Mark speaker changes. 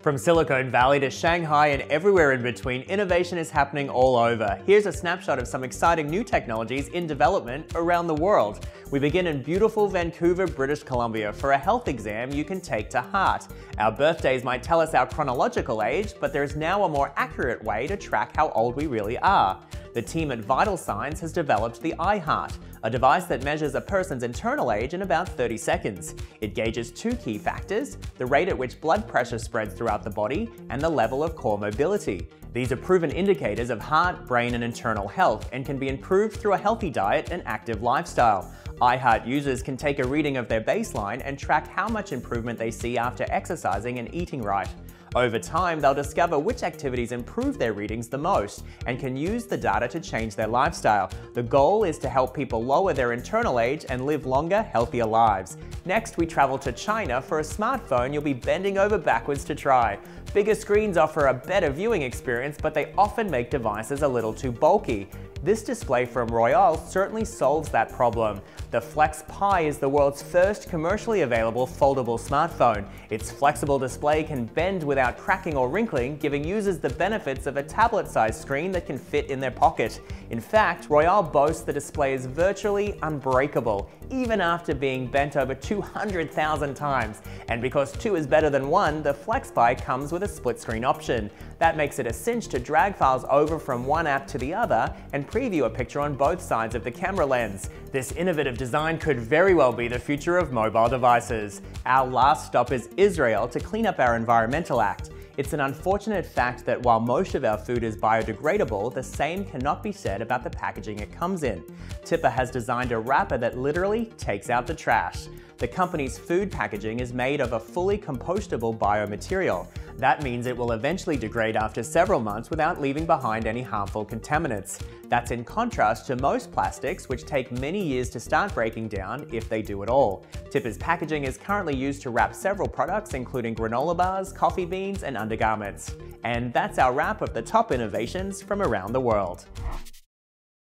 Speaker 1: From Silicon Valley to Shanghai and everywhere in between, innovation is happening all over. Here's a snapshot of some exciting new technologies in development around the world. We begin in beautiful Vancouver, British Columbia for a health exam you can take to heart. Our birthdays might tell us our chronological age, but there's now a more accurate way to track how old we really are. The team at VitalSines has developed the iHeart, a device that measures a person's internal age in about 30 seconds. It gauges two key factors, the rate at which blood pressure spreads throughout the body and the level of core mobility. These are proven indicators of heart, brain and internal health and can be improved through a healthy diet and active lifestyle. iHeart users can take a reading of their baseline and track how much improvement they see after exercising and eating right. Over time, they'll discover which activities improve their readings the most and can use the data to change their lifestyle. The goal is to help people lower their internal age and live longer, healthier lives. Next, we travel to China for a smartphone you'll be bending over backwards to try. Bigger screens offer a better viewing experience, but they often make devices a little too bulky. This display from Royole certainly solves that problem. The FlexPai is the world's first commercially available foldable smartphone. Its flexible display can bend without cracking or wrinkling, giving users the benefits of a tablet-sized screen that can fit in their pocket. In fact, Royole boasts the display is virtually unbreakable, even after being bent over 200,000 times. And because two is better than one, the FlexPai comes with a split screen option. That makes it a cinch to drag files over from one app to the other and preview a picture on both sides of the camera lens. This innovative design could very well be the future of mobile devices. Our last stop is Israel to clean up our Environmental Act. It's an unfortunate fact that while most of our food is biodegradable, the same cannot be said about the packaging it comes in. TIPA has designed a wrapper that literally takes out the trash. The company's food packaging is made of a fully compostable biomaterial. That means it will eventually degrade after several months without leaving behind any harmful contaminants. That's in contrast to most plastics, which take many years to start breaking down, if they do at all. TIPA's packaging is currently used to wrap several products, including granola bars, coffee beans, and undergarments. And that's our wrap of the top innovations from around the world.